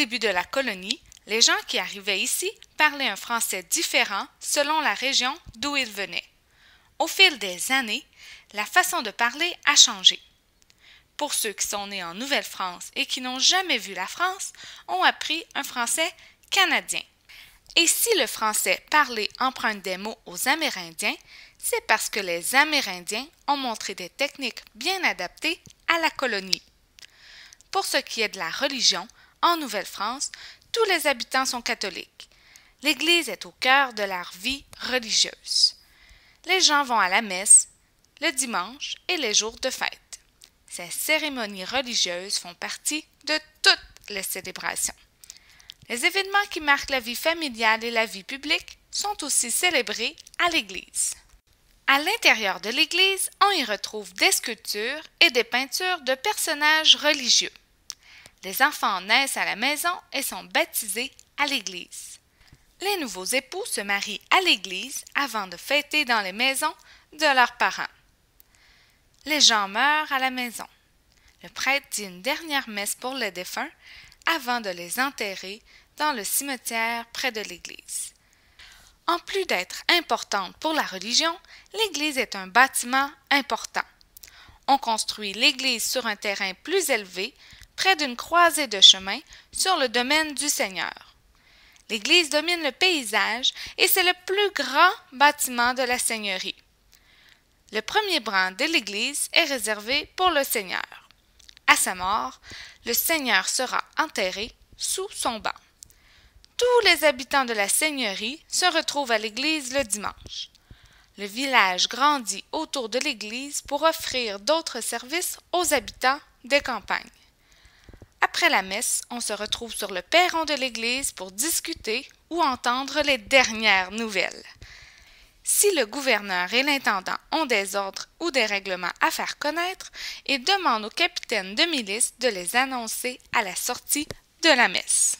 début de la colonie, les gens qui arrivaient ici parlaient un français différent selon la région d'où ils venaient. Au fil des années, la façon de parler a changé. Pour ceux qui sont nés en Nouvelle-France et qui n'ont jamais vu la France, ont appris un français canadien. Et si le français parlé emprunte des mots aux Amérindiens, c'est parce que les Amérindiens ont montré des techniques bien adaptées à la colonie. Pour ce qui est de la religion, en Nouvelle-France, tous les habitants sont catholiques. L'Église est au cœur de leur vie religieuse. Les gens vont à la messe le dimanche et les jours de fête. Ces cérémonies religieuses font partie de toutes les célébrations. Les événements qui marquent la vie familiale et la vie publique sont aussi célébrés à l'Église. À l'intérieur de l'Église, on y retrouve des sculptures et des peintures de personnages religieux. Les enfants naissent à la maison et sont baptisés à l'église. Les nouveaux époux se marient à l'église avant de fêter dans les maisons de leurs parents. Les gens meurent à la maison. Le prêtre dit une dernière messe pour les défunts avant de les enterrer dans le cimetière près de l'église. En plus d'être importante pour la religion, l'église est un bâtiment important. On construit l'église sur un terrain plus élevé près d'une croisée de chemin sur le domaine du Seigneur. L'église domine le paysage et c'est le plus grand bâtiment de la seigneurie. Le premier bran de l'église est réservé pour le Seigneur. À sa mort, le Seigneur sera enterré sous son banc. Tous les habitants de la seigneurie se retrouvent à l'église le dimanche. Le village grandit autour de l'église pour offrir d'autres services aux habitants des campagnes. Après la messe, on se retrouve sur le perron de l'église pour discuter ou entendre les dernières nouvelles. Si le gouverneur et l'intendant ont des ordres ou des règlements à faire connaître, ils demandent au capitaine de milice de les annoncer à la sortie de la messe.